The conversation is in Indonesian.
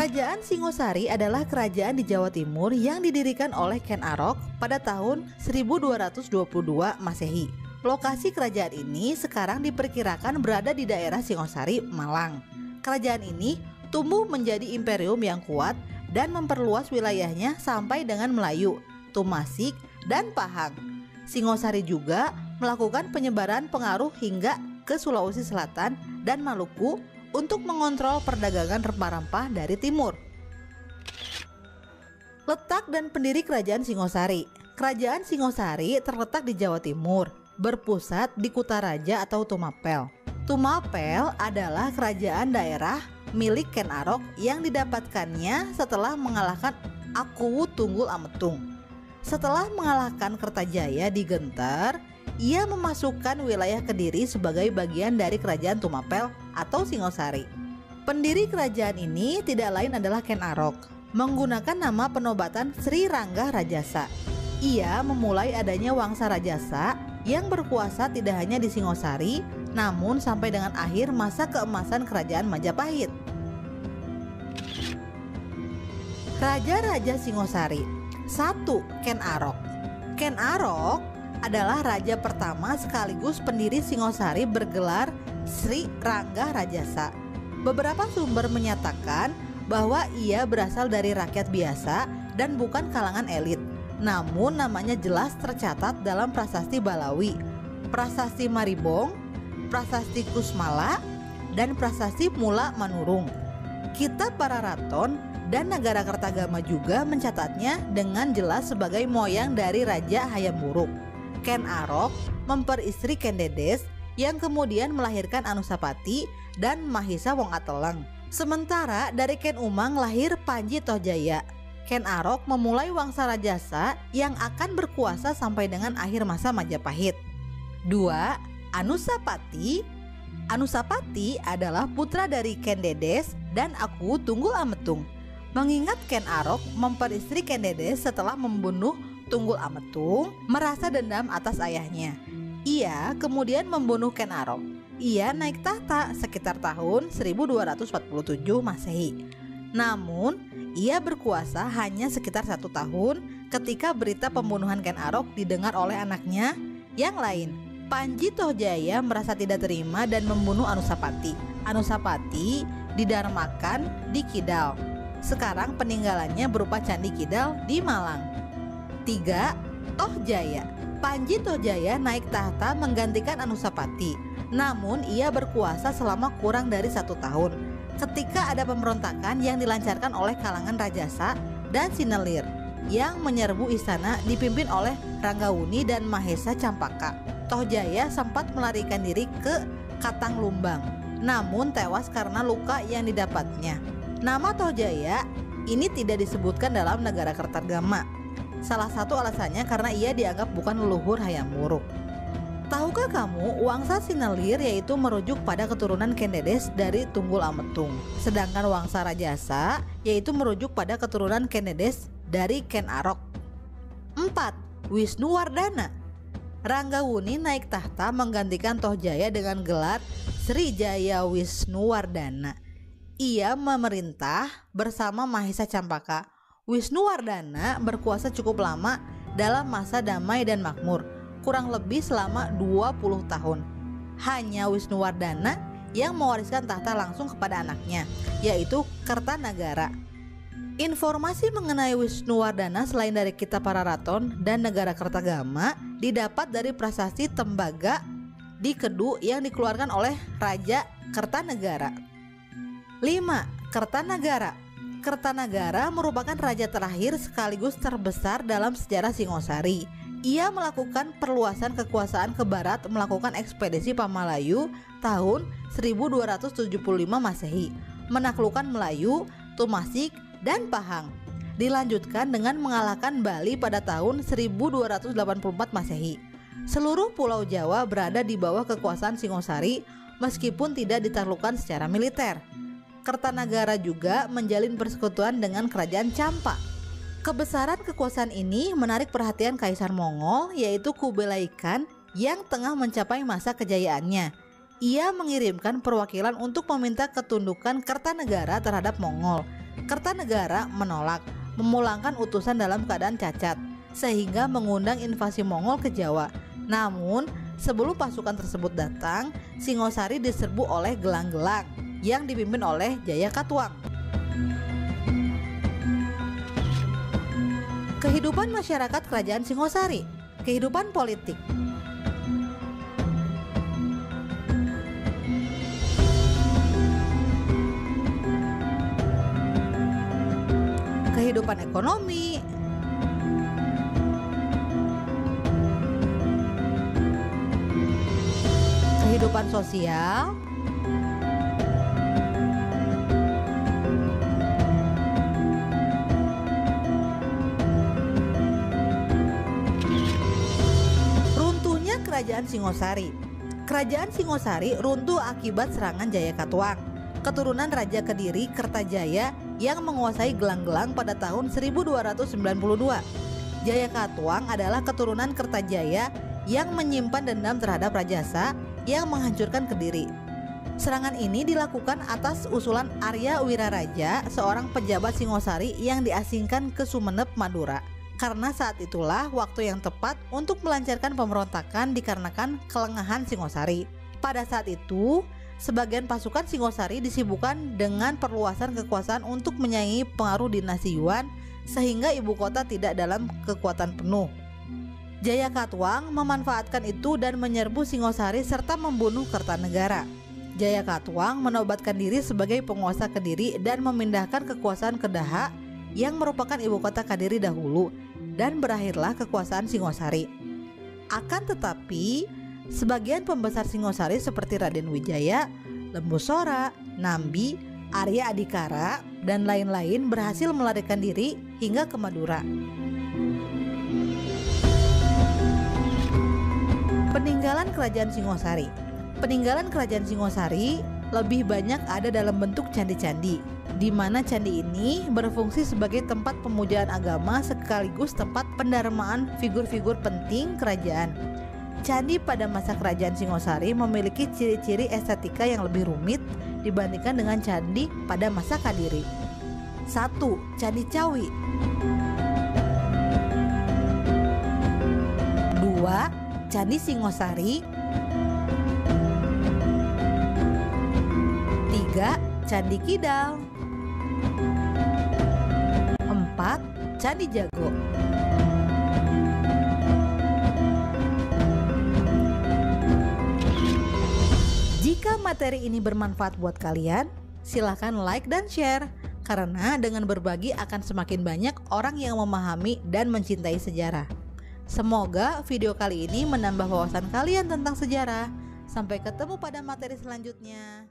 Kerajaan Singosari adalah kerajaan di Jawa Timur yang didirikan oleh Ken Arok pada tahun 1222 Masehi. Lokasi kerajaan ini sekarang diperkirakan berada di daerah Singosari, Malang. Kerajaan ini tumbuh menjadi imperium yang kuat dan memperluas wilayahnya sampai dengan Melayu, Tumasik, dan Pahang. Singosari juga melakukan penyebaran pengaruh hingga ke Sulawesi Selatan dan Maluku untuk mengontrol perdagangan rempah-rempah dari timur. Letak dan pendiri Kerajaan Singosari Kerajaan Singosari terletak di Jawa Timur, berpusat di Kutaraja atau Tumapel. Tumapel adalah kerajaan daerah milik Ken Arok yang didapatkannya setelah mengalahkan Akuwu Tunggul Ametung. Setelah mengalahkan Kertajaya di Genter, ia memasukkan wilayah Kediri sebagai bagian dari kerajaan Tumapel atau Singosari. Pendiri kerajaan ini tidak lain adalah Ken Arok, menggunakan nama penobatan Sri Rangga Rajasa. Ia memulai adanya Wangsa Rajasa yang berkuasa tidak hanya di Singosari, namun sampai dengan akhir masa keemasan kerajaan Majapahit. Raja-Raja Singosari 1. Ken Arok Ken Arok adalah raja pertama sekaligus pendiri Singosari bergelar Sri Rangga Rajasa. Beberapa sumber menyatakan bahwa ia berasal dari rakyat biasa dan bukan kalangan elit. Namun namanya jelas tercatat dalam prasasti Balawi, prasasti Maribong, prasasti Kusmala, dan prasasti Mula Manurung. Kitab para raton dan negara Kertagama juga mencatatnya dengan jelas sebagai moyang dari Raja Hayam Buruk. Ken Arok memperistri Ken Dedes yang kemudian melahirkan Anusapati dan Mahisa Wong Ateleng. Sementara dari Ken Umang lahir Panji Tohjaya. Ken Arok memulai Wangsa Rajasa yang akan berkuasa sampai dengan akhir masa Majapahit. 2. Anusapati Anusapati adalah putra dari Ken Dedes dan Aku Tunggul Ametung. Mengingat Ken Arok memperistri Ken Dedes setelah membunuh Tunggul Ametung merasa dendam atas ayahnya. Ia kemudian membunuh Ken Arok. Ia naik tahta sekitar tahun 1247 Masehi. Namun, ia berkuasa hanya sekitar satu tahun ketika berita pembunuhan Ken Arok didengar oleh anaknya yang lain. Panji Tohjaya merasa tidak terima dan membunuh Anusapati. Anusapati didarmakan di Kidal. Sekarang peninggalannya berupa Candi Kidal di Malang. 3. Tohjaya Panji Tohjaya naik tahta menggantikan Anusapati. Namun ia berkuasa selama kurang dari satu tahun. Ketika ada pemberontakan yang dilancarkan oleh kalangan Rajasa dan Sinelir Yang menyerbu istana dipimpin oleh Ranggawuni dan Mahesa Campaka. Tohjaya sempat melarikan diri ke Katang Lumbang Namun tewas karena luka yang didapatnya. Nama Tohjaya ini tidak disebutkan dalam negara Kertagama Salah satu alasannya karena ia dianggap bukan leluhur Hayam Wuruk. Tahukah kamu, Wangsa Sinelir yaitu merujuk pada keturunan Kendedes dari Tunggul Ametung. Sedangkan Wangsa Rajasa yaitu merujuk pada keturunan Kendedes dari Ken Arok. 4. Wisnu Wardana Ranggawuni naik tahta menggantikan Tohjaya dengan gelar Sri Jaya Wisnu Wardana. Ia memerintah bersama Mahisa Campaka Wisnu Wardana berkuasa cukup lama dalam masa damai dan makmur, kurang lebih selama 20 tahun. Hanya Wisnu Wardana yang mewariskan tahta langsung kepada anaknya, yaitu Kertanagara. Informasi mengenai Wisnu Wardana selain dari kitab Pararaton dan negara Kertagama didapat dari prasasti Tembaga di Kedu yang dikeluarkan oleh Raja Kertanegara. 5. Kertanagara Kertanagara merupakan raja terakhir sekaligus terbesar dalam sejarah Singosari. Ia melakukan perluasan kekuasaan ke barat melakukan ekspedisi Pamalayu tahun 1275 Masehi, menaklukkan Melayu, Tumasik, dan Pahang. Dilanjutkan dengan mengalahkan Bali pada tahun 1284 Masehi. Seluruh pulau Jawa berada di bawah kekuasaan Singosari meskipun tidak ditaklukkan secara militer. Kertanagara juga menjalin persekutuan dengan kerajaan Campa. Kebesaran kekuasaan ini menarik perhatian Kaisar Mongol yaitu Kublai Khan yang tengah mencapai masa kejayaannya. Ia mengirimkan perwakilan untuk meminta ketundukan Kertanegara terhadap Mongol. Kertanegara menolak memulangkan utusan dalam keadaan cacat sehingga mengundang invasi Mongol ke Jawa. Namun, sebelum pasukan tersebut datang, Singosari diserbu oleh gelang-gelang yang dipimpin oleh Jaya Katuang. Kehidupan masyarakat Kerajaan Singosari, kehidupan politik. Kehidupan ekonomi, kehidupan sosial, kerajaan Singosari. Kerajaan Singosari runtuh akibat serangan Jaya Katuang, keturunan Raja Kediri Kertajaya yang menguasai gelang-gelang pada tahun 1292. Jaya Katuang adalah keturunan Kertajaya yang menyimpan dendam terhadap Rajasa yang menghancurkan Kediri. Serangan ini dilakukan atas usulan Arya Wiraraja, seorang pejabat Singosari yang diasingkan ke Sumeneb, Madura. Karena saat itulah waktu yang tepat untuk melancarkan pemberontakan dikarenakan kelengahan Singosari. Pada saat itu, sebagian pasukan Singosari disibukkan dengan perluasan kekuasaan untuk menyaingi pengaruh dinasti Yuan sehingga ibu kota tidak dalam kekuatan penuh. Jaya Katuang memanfaatkan itu dan menyerbu Singosari serta membunuh Kertanegara. Jaya Katuang menobatkan diri sebagai penguasa Kediri dan memindahkan kekuasaan ke Daha yang merupakan ibu kota Kediri dahulu dan berakhirlah kekuasaan Singosari. Akan tetapi, sebagian pembesar Singosari seperti Raden Wijaya, Lembu Sora, Nambi, Arya Adikara, dan lain-lain berhasil melarikan diri hingga ke Madura. Peninggalan Kerajaan Singosari Peninggalan Kerajaan Singosari lebih banyak ada dalam bentuk candi-candi, di mana candi ini berfungsi sebagai tempat pemujaan agama sekaligus tempat pendarmaan figur-figur penting kerajaan. Candi pada masa kerajaan Singosari memiliki ciri-ciri estetika yang lebih rumit dibandingkan dengan candi pada masa Kadiri. 1. Candi Cawi 2. Candi Singosari 3. Candi Kidal 4. Candi Jago Jika materi ini bermanfaat buat kalian, silahkan like dan share karena dengan berbagi akan semakin banyak orang yang memahami dan mencintai sejarah. Semoga video kali ini menambah wawasan kalian tentang sejarah. Sampai ketemu pada materi selanjutnya.